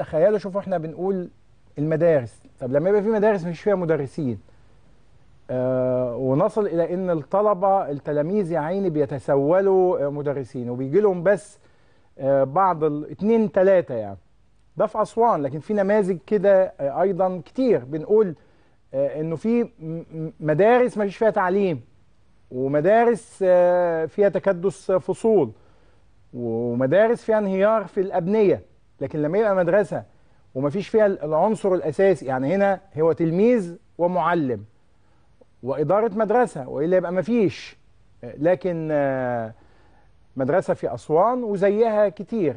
تخيلوا شوفوا إحنا بنقول المدارس. طب لما يبقى في مدارس مفيش فيها مدرسين. آه ونصل إلى إن الطلبة التلاميذ يا عيني بيتسولوا آه، مدرسين. وبيجي لهم بس آه بعض الاثنين ثلاثة يعني. ده في أسوان لكن في نماذج كده آه أيضا كتير. بنقول آه إنه في مدارس مفيش فيها تعليم ومدارس آه فيها تكدس فصول ومدارس فيها انهيار في الأبنية. لكن لما يبقى مدرسة ومفيش فيها العنصر الأساسي يعني هنا هو تلميذ ومعلم وإدارة مدرسة وإلا يبقى مفيش. لكن آه، مدرسة في أسوان وزيها كتير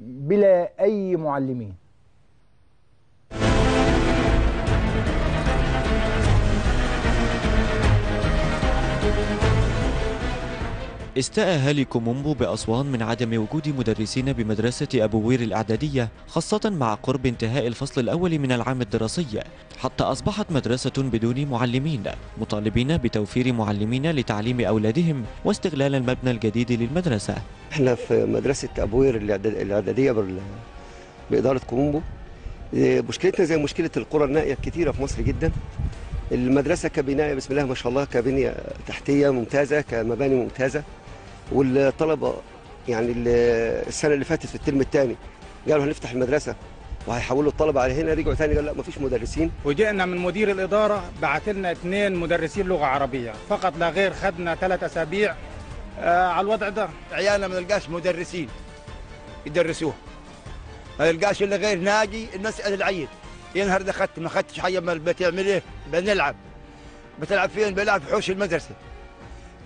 بلا أي معلمين. استاء أهالي كوم أمبو بأسوان من عدم وجود مدرسين بمدرسة أبوير الإعدادية خاصة مع قرب انتهاء الفصل الأول من العام الدراسي حتى أصبحت مدرسة بدون معلمين مطالبين بتوفير معلمين لتعليم أولادهم واستغلال المبنى الجديد للمدرسة. إحنا في مدرسة أبوير الإعداد- الإعدادية بإدارة كوم أمبو إيه، مشكلتنا زي مشكلة القرى النائية الكتيرة في مصر جدا. المدرسة كبناية بسم الله ما شاء الله كبنية تحتية ممتازة كمباني ممتازة. والطلبة يعني ال- السنة اللي فاتت في الترم الثاني قالوا هنفتح المدرسة وهيحولوا الطلبة على هنا رجعوا ثاني قالوا لا مفيش مدرسين. وجئنا من مدير الإدارة بعت لنا اثنين مدرسين لغة عربية. فقط لا غير خدنا ثلاث أسابيع آه على الوضع ده. عيالنا ما نلقاش مدرسين يدرسوه. ما نلقاش إلا غير ناجي نسال العيد. ينهار ده اخذت ما اخذتش حاجة ما بتعمل إيه؟ بنلعب. بتلعب فين؟ بلعب في حوش المدرسة.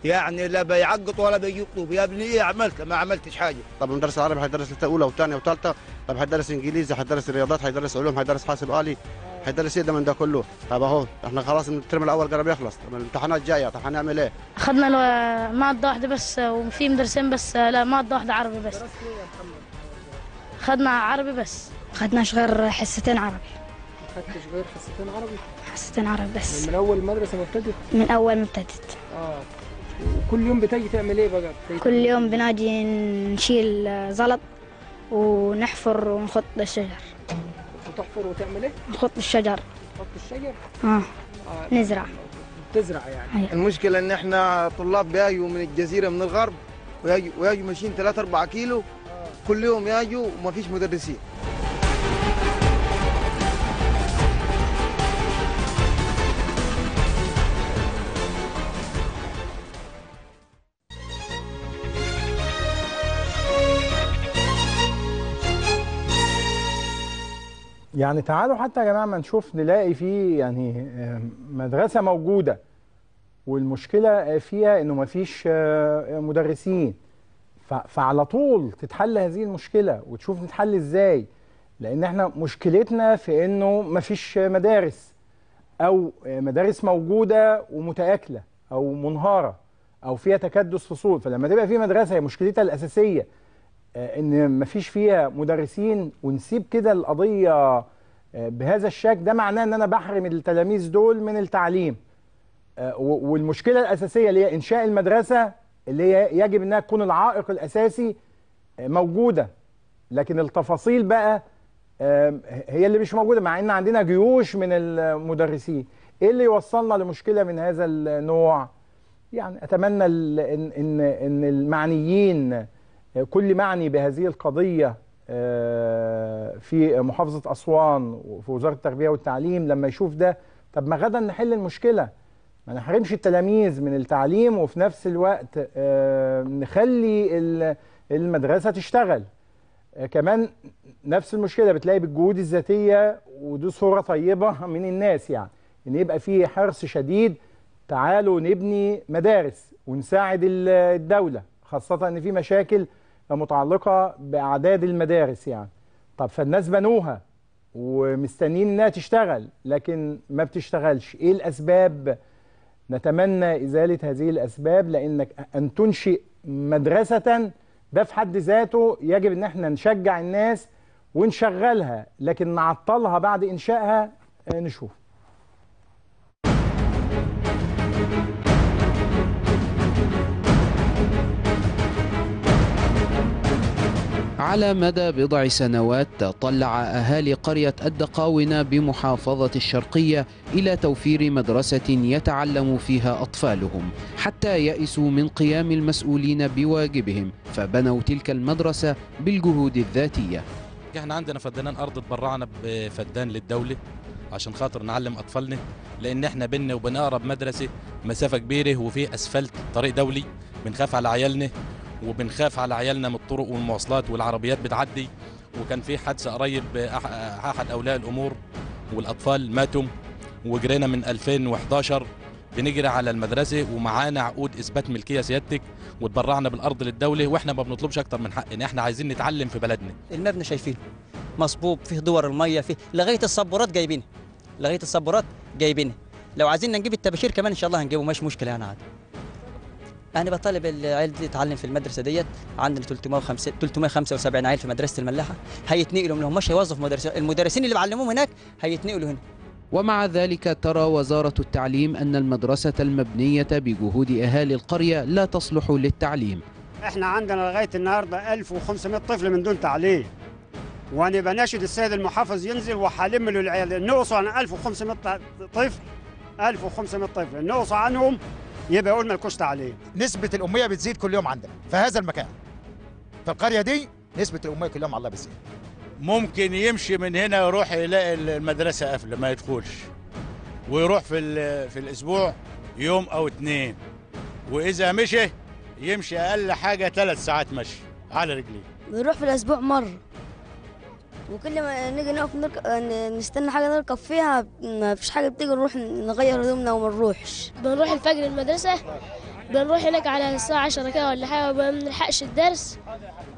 يعني لا بيعقط ولا بيطلب. يا ابني إيه عملت؟ ما عملتش حاجة. طب المدرس العربي هيدرس أولى وثانيه وثالثه طب هيدرس إنجليزي هيدرس رياضات هيدرس علوم هيدرس حاسب آلي هيدرس إيه ده من ده كله؟ طب أهو إحنا خلاص الترم الأول قرب يخلص. طب الامتحانات جاية طب هنعمل إيه؟ أخذنا له مادة واحدة بس وفي مدرسين بس لا مادة واحدة عربي بس. أخذنا عربي بس. خدناش غير حصتين عربي. خدتش غير حصتين عربي؟ حصتين عربي بس. من أول المدرسة ما ابتدت؟ من أول ما ابتدت. آه. وكل يوم بتجي تعمل إيه بقى؟ بتجي كل يوم بناجي نشيل زلط ونحفر ونخط الشجر. وتحفر وتعمل إيه؟ نخط الشجر. تحط الشجر؟ آه. آه. نزرع. تزرع يعني. أيوة. المشكلة إن إحنا طلاب بيجوا من الجزيرة من الغرب ويجوا ويجوا ماشيين 3 4 كيلو كل يوم يجوا وما فيش مدرسين. يعني تعالوا حتى يا جماعة ما نشوف نلاقي في يعني آه، مدرسة موجودة. والمشكلة فيها إنه ما فيش مدرسين. ف- فعلى طول تتحل هذه المشكلة وتشوف نتحل إزاي. لأن إحنا مشكلتنا في إنه ما فيش مدارس أو مدارس موجودة ومتآكلة أو منهارة أو فيها تكدس فصول فلما تبقى في مدرسة هي مشكلتها الأساسية آه، إن مفيش فيها مدرسين ونسيب كده القضية آه، بهذا الشكل ده معناه إن أنا بحرم التلاميذ دول من التعليم. آه، والمشكلة الأساسية اللي هي إنشاء المدرسة اللي هي يجب إنها تكون العائق الأساسي آه، موجودة. لكن التفاصيل بقى آه، هي اللي مش موجودة مع إن عندنا جيوش من المدرسين. إيه اللي يوصلنا لمشكلة من هذا النوع؟ يعني أتمنى ان ان المعنيين كل معني بهذه القضية. آه، في محافظة أسوان وفي وزارة التربية والتعليم لما يشوف ده طب ما غدا نحل المشكلة. ما نحرمش التلاميذ من التعليم وفي نفس الوقت آه، نخلي ال- المدرسة تشتغل. آه، كمان نفس المشكلة بتلاقي بالجهود الذاتية ودي صورة طيبة من الناس يعني. إن يبقى في حرص شديد تعالوا نبني مدارس ونساعد ال- الدولة خاصة إن في مشاكل متعلقة بأعداد المدارس يعني. طب فالناس بنوها ومستنيين إنها تشتغل لكن ما بتشتغلش. إيه الأسباب؟ نتمنى إزالة هذه الأسباب لأنك أن تنشئ مدرسة ده في حد ذاته يجب إن إحنا نشجع الناس ونشغلها لكن نعطلها بعد إنشائها آه، نشوف. على مدى بضع سنوات طلع أهالي قرية الدقاونة بمحافظة الشرقية إلى توفير مدرسة يتعلم فيها أطفالهم حتى يئسوا من قيام المسؤولين بواجبهم فبنوا تلك المدرسة بالجهود الذاتية. إحنا عندنا فدانين أرض اتبرعنا بفدان للدولة عشان خاطر نعلم أطفالنا لأن إحنا بينا وبين أقرب مدرسة مسافة كبيرة وفي أسفلت طريق دولي بنخاف على عيالنا وبنخاف على عيالنا من الطرق والمواصلات والعربيات بتعدي. وكان في حادثة قريب أحد أولياء الأمور والأطفال ماتوا وجرينا من 2011 بنجري على المدرسة ومعانا عقود إثبات ملكية سيادتك وتبرعنا بالأرض للدولة وإحنا ما بنطلبش أكتر من حقنا. إحنا عايزين نتعلم في بلدنا. المبنى شايفينه مصبوب فيه دور المية فيه لغاية الصبورات جايبينه لغاية الصبورات جايبينه لو عايزين نجيب التباشير كمان إن شاء الله هنجيبه مش مشكلة يعني عادي. أنا بطالب العيال دي تتعلم في المدرسة ديت. عندنا 350 375 عيل في مدرسة الملاحة. هيتنقلوا منهم. مش هيوظفوا مدرسين المدرسين اللي بعلموهم هناك هيتنقلوا هنا. ومع ذلك ترى وزارة التعليم أن المدرسة المبنية بجهود أهالي القرية لا تصلح للتعليم. إحنا عندنا لغاية النهارده 1500 طفل من دون تعليم. وأنا بناشد السيد المحافظ ينزل وحلم له العيال. نوصل عن 1500 طفل. 1500 طفل. نوصل عنهم يبقى يقول مالكوش تعليم نسبة الأمية بتزيد كل يوم عندنا في هذا المكان. في القرية دي نسبة الأمية كل يوم على الله بتزيد. ممكن يمشي من هنا يروح يلاقي المدرسة قافلة ما يدخلش. ويروح في ال- في الأسبوع يوم أو اتنين. وإذا مشي يمشي أقل حاجة ثلاث ساعات مشي على رجليه. بنروح في الأسبوع مرة. وكل ما نيجي نقف نركب نستنى حاجة نركب فيها ما فيش حاجة بتيجي نروح نغير هدومنا وما نروحش. بنروح الفجر المدرسة بنروح هناك على الساعة 10 كده ولا حاجة وما بنلحقش الدرس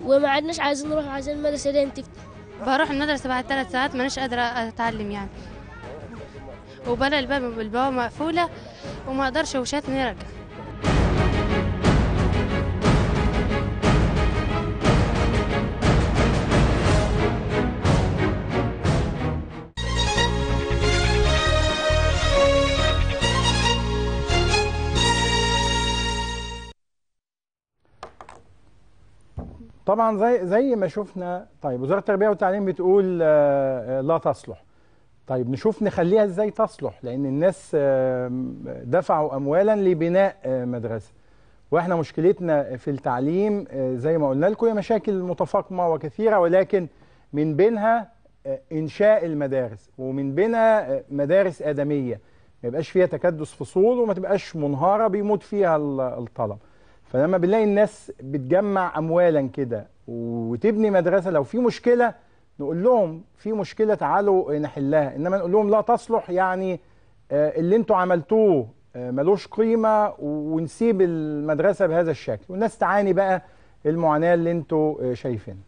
وما عدناش عايزين نروح عايزين المدرسة دي تفتح بروح المدرسة بعد ثلاث ساعات مانيش قادرة أتعلم يعني. وبلاقي الباب البوابة مقفولة وما أقدرش وشاتني أرجع طبعا زي زي ما شفنا طيب وزارة التربية والتعليم بتقول آه، آه، لا تصلح. طيب نشوف نخليها إزاي تصلح؟ لأن الناس دفعوا اموالا لبناء آه، مدرسة. وإحنا مشكلتنا في التعليم زي ما قلنا لكم هي مشاكل متفاقمة وكثيرة ولكن من بينها إنشاء المدارس ومن بينها مدارس آدمية. ما يبقاش فيها تكدس فصول وما تبقاش منهارة بيموت فيها ال- الطلب. فلما بنلاقي الناس بتجمع اموالا كده وتبني مدرسة لو في مشكلة نقول لهم في مشكلة تعالوا نحلها إنما نقول لهم لا تصلح يعني آه، اللي أنتوا عملتوه آه، ملوش قيمة ونسيب المدرسة بهذا الشكل. والناس تعاني بقى المعاناة اللي أنتوا آه، شايفينها.